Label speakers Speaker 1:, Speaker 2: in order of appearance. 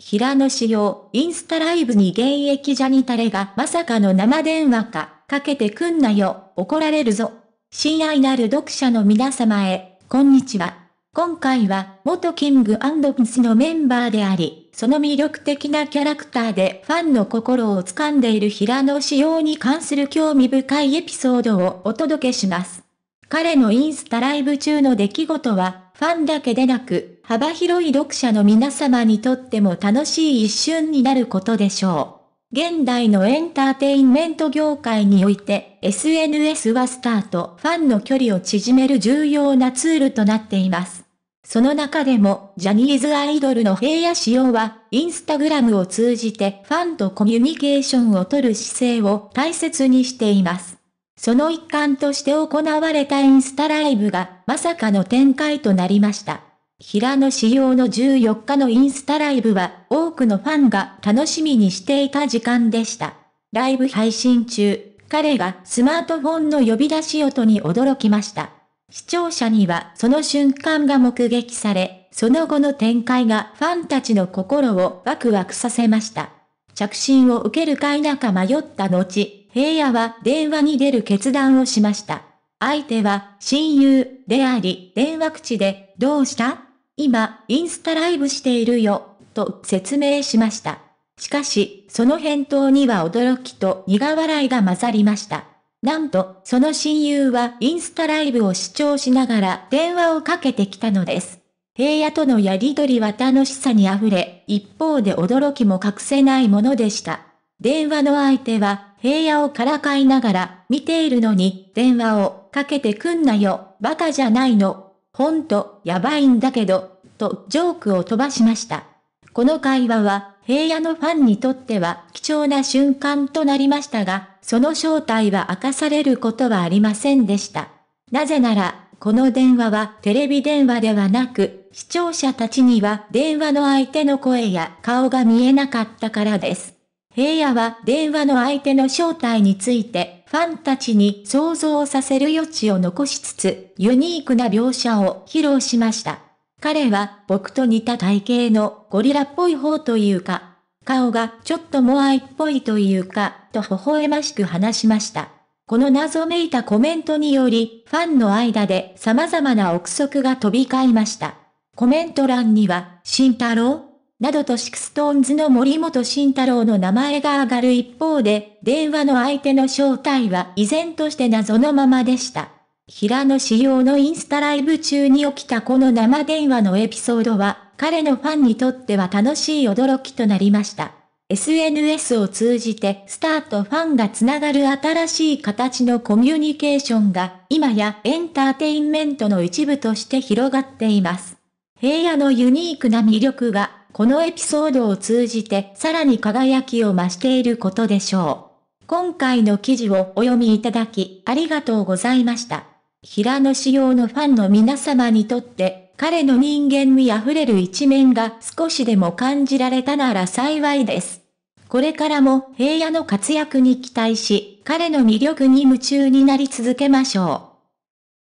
Speaker 1: 平野仕様、インスタライブに現役ジャニタレがまさかの生電話か、かけてくんなよ、怒られるぞ。親愛なる読者の皆様へ、こんにちは。今回は、元キングプスのメンバーであり、その魅力的なキャラクターでファンの心を掴んでいる平野仕様に関する興味深いエピソードをお届けします。彼のインスタライブ中の出来事は、ファンだけでなく、幅広い読者の皆様にとっても楽しい一瞬になることでしょう。現代のエンターテインメント業界において、SNS はスタート、ファンの距離を縮める重要なツールとなっています。その中でも、ジャニーズアイドルの平野仕様は、インスタグラムを通じてファンとコミュニケーションを取る姿勢を大切にしています。その一環として行われたインスタライブが、まさかの展開となりました。平野仕様の14日のインスタライブは、多くのファンが楽しみにしていた時間でした。ライブ配信中、彼がスマートフォンの呼び出し音に驚きました。視聴者にはその瞬間が目撃され、その後の展開がファンたちの心をワクワクさせました。着信を受けるか否か迷った後、平野は電話に出る決断をしました。相手は親友であり、電話口で、どうした？今、インスタライブしているよ、と説明しました。しかし、その返答には驚きと苦笑いが混ざりました。なんと、その親友はインスタライブを視聴しながら電話をかけてきたのです。平野とのやりとりは楽しさに溢れ、一方で驚きも隠せないものでした。電話の相手は平野をからかいながら、見ているのに、電話をかけてくんなよ、バカじゃないの。ほんと、やばいんだけど、とジョークを飛ばしました。この会話は、平野のファンにとっては貴重な瞬間となりましたが、その正体は明かされることはありませんでした。なぜなら、この電話はテレビ電話ではなく、視聴者たちには電話の相手の声や顔が見えなかったからです。平野は電話の相手の正体について、ファンたちに想像させる余地を残しつつ、ユニークな描写を披露しました。彼は僕と似た体型のゴリラっぽい方というか、顔がちょっとモアイっぽいというか、と微笑ましく話しました。この謎めいたコメントにより、ファンの間で様々な憶測が飛び交いました。コメント欄には、慎太郎などと SixTONES の森本慎太郎の名前が挙がる一方で、電話の相手の正体は依然として謎のままでした。平野仕様のインスタライブ中に起きたこの生電話のエピソードは、彼のファンにとっては楽しい驚きとなりました。SNS を通じてスターとファンがつながる新しい形のコミュニケーションが今やエンターテインメントの一部として広がっています。平野のユニークな魅力がこのエピソードを通じてさらに輝きを増していることでしょう。今回の記事をお読みいただきありがとうございました。平野仕様のファンの皆様にとって彼の人間味あふれる一面が少しでも感じられたなら幸いです。これからも平野の活躍に期待し、彼の魅力に夢中になり続けましょう。